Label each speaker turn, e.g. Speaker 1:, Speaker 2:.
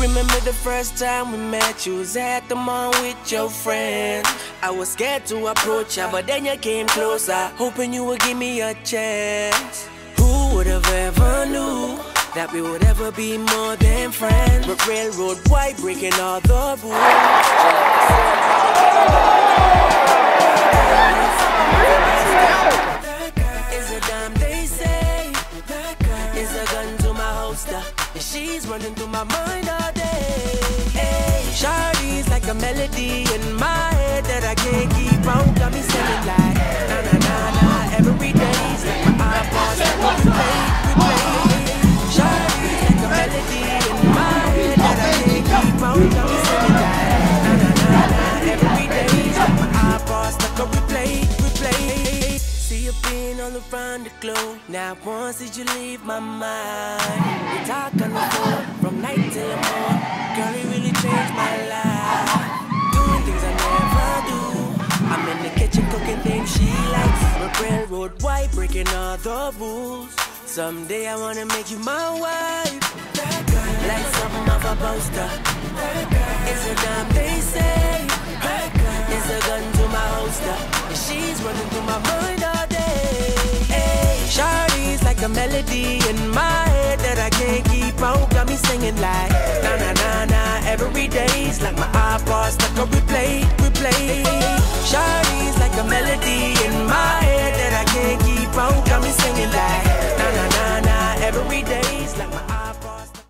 Speaker 1: Remember the first time we met? You was at the mall with your friends. I was scared to approach ya, but then you came closer, hoping you would give me a chance. Who would have ever knew that we would ever be more than friends? But railroad white breaking all the rules. Is a dime they say, is a gun to my holster, she's running through my mind all day. Hey, Shawty's like a melody in my head that I can't keep out. Got me singing like na na na na every day's like my iPod that play, replay. Shawty's like a melody in my head that I can't. Got me like na na na on all around the globe. Now once did you leave my mind? Talk on the phone from night till morning. Girl, it really changed my life. Doing things I never do. I'm in the kitchen cooking things she likes. But railroad white breaking all the rules. Someday I wanna make you my wife. Like something off a poster. It's a damn they say. It's a gun to my holster. She's running through my mind all day. Hey, Shawty's like a melody in my out. Got me singing like na na na na every day's like my iPod